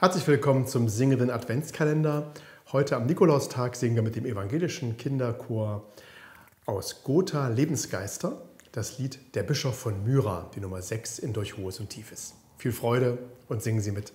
Herzlich willkommen zum singenden Adventskalender. Heute am Nikolaustag singen wir mit dem evangelischen Kinderchor aus Gotha Lebensgeister das Lied Der Bischof von Myra, die Nummer 6 in Durch Hohes und Tiefes. Viel Freude und singen Sie mit.